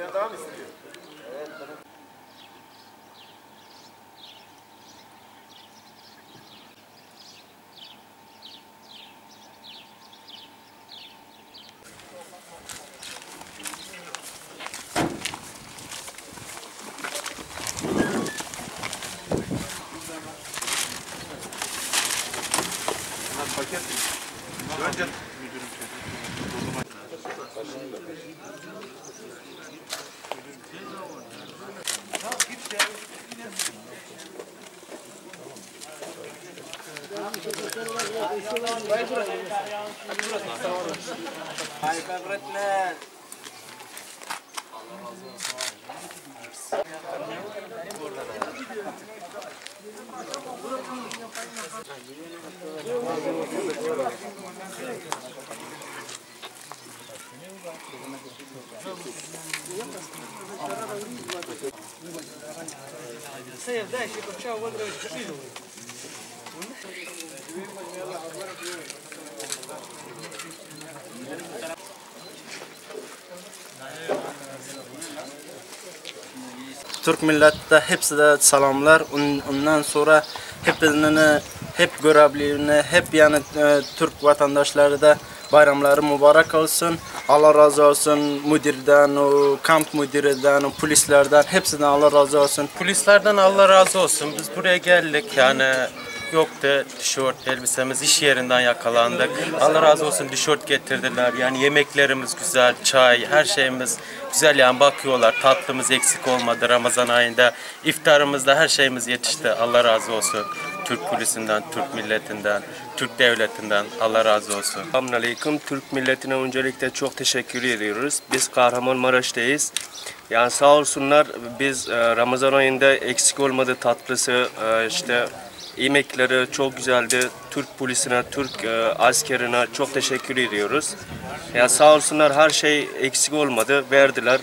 Sen daha mı istiyorsun? Evet. paket Önce müdürüm söyledi. O zaman... Hayır öğretmen. Allah razı olsun. Саяв, дай ще ковчав, вон, дивись, пішли. Hepsi de selamlar. On- Ondan sonra hepsini, hep görebilirine, hep yani e, Türk vatandaşları da bayramları mübarek olsun. Allah razı olsun müdürden, o kamp müdüründen, o polislerden hepsinden Allah razı olsun. Polislerden Allah razı olsun. Biz buraya geldik yani yoktu tişört elbisemiz iş yerinden yakalandık. Allah razı olsun tişört getirdiler. Yani yemeklerimiz güzel, çay, her şeyimiz güzel yani bakıyorlar. Tatlımız eksik olmadı Ramazan ayında. İftarımızda her şeyimiz yetişti. Allah razı olsun. Türk polisinden, Türk milletinden, Türk devletinden Allah razı olsun. Selamünaleyküm. Türk milletine öncelikle çok teşekkür ediyoruz. Biz Kahramanmaraş'tayız. Yani sağ olsunlar biz e, Ramazan ayında eksik olmadı tatlısı, e, işte yemekleri çok güzeldi. Türk polisine, Türk e, askerine çok teşekkür ediyoruz. Ya sağ olsunlar her şey eksik olmadı, verdiler.